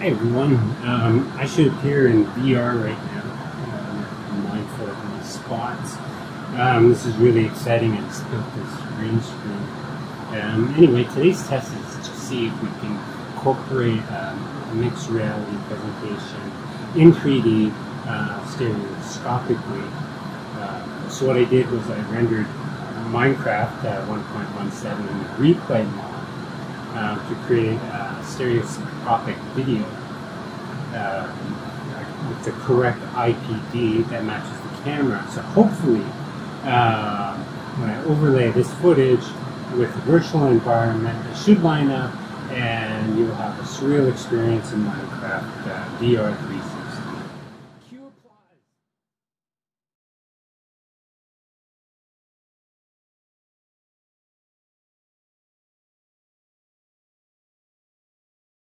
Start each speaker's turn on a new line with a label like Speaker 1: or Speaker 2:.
Speaker 1: Hi everyone. Um, I should appear in VR right now. Um, mindful of my spots. Um, this is really exciting. I just built this green screen. Um, anyway, today's test is to see if we can incorporate um, a mixed reality presentation in 3D uh, stereoscopically. Uh, so what I did was I rendered Minecraft uh, 1.17 in the replay um, to create a stereoscopic video uh, with the correct IPD that matches the camera. So hopefully, uh, when I overlay this footage with the virtual environment, it should line up and you'll have a surreal experience in Minecraft uh, VR 3D.